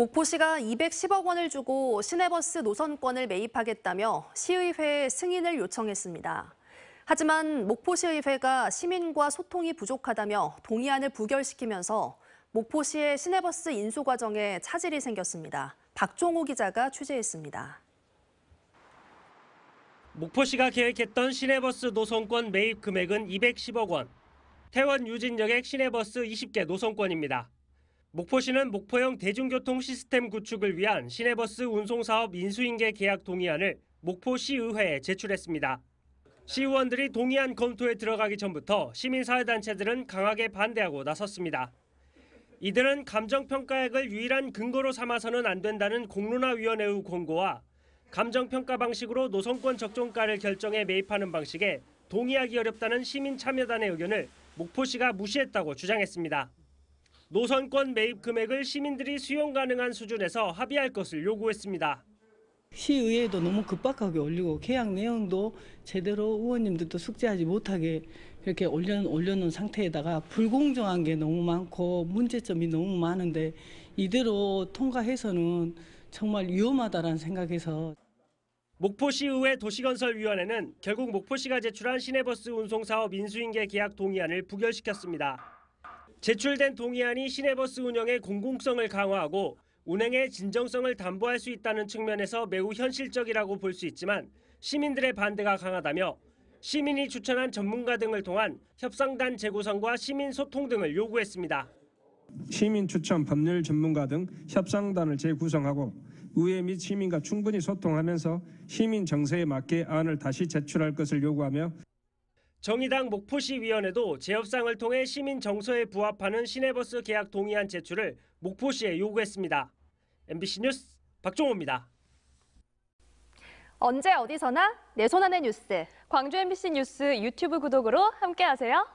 목포시가 210억 원을 주고 시내버스 노선권을 매입하겠다며 시의회에 승인을 요청했습니다. 하지만 목포시의회가 시민과 소통이 부족하다며 동의안을 부결시키면서 목포시의 시내버스 인수 과정에 차질이 생겼습니다. 박종호 기자가 취재했습니다. 목포시가 계획했던 시내버스 노선권 매입 금액은 210억 원. 태원 유진여객 시내버스 20개 노선권입니다. 목포시는 목포형 대중교통 시스템 구축을 위한 시내버스 운송사업 인수인계 계약 동의안을 목포시의회에 제출했습니다. 시의원들이 동의안 검토에 들어가기 전부터 시민사회단체들은 강하게 반대하고 나섰습니다. 이들은 감정평가액을 유일한 근거로 삼아서는 안 된다는 공론화위원회의 공고와 감정평가 방식으로 노선권 적정가를 결정해 매입하는 방식에 동의하기 어렵다는 시민참여단의 의견을 목포시가 무시했다고 주장했습니다. 노선권 매입 금액을 시민들이 수용 가능한 수준에서 합의할 것을 요구했습니다. 시의회도 너무 급박하게 올리고 계약 내용도 제대로 의원님들도 숙지하지 못하게 이렇게 올려, 올려놓은 상태에다가 불공정한 게 너무 많고 문제점이 너무 많은데 이대로 통과해서는 정말 위험하다라는 생각에서 목포시의회 도시건설위원회는 결국 목포시가 제출한 시내버스 운송사업 인수인계 계약 동의안을 부결시켰습니다. 제출된 동의안이 시내버스 운영의 공공성을 강화하고 운행의 진정성을 담보할 수 있다는 측면에서 매우 현실적이라고 볼 수 있지만 시민들의 반대가 강하다며 시민이 추천한 전문가 등을 통한 협상단 재구성과 시민 소통 등을 요구했습니다. 시민 추천 법률 전문가 등 협상단을 재구성하고 의회 및 시민과 충분히 소통하면서 시민 정서에 맞게 안을 다시 제출할 것을 요구하며 정의당 목포시위원회도 재협상을 통해 시민 정서에 부합하는 시내버스 계약 동의안 제출을 목포시에 요구했습니다. MBC 뉴스 박종호입니다. 언제 어디서나 내 손 안의 뉴스. 광주 MBC 뉴스 유튜브 구독으로 함께하세요.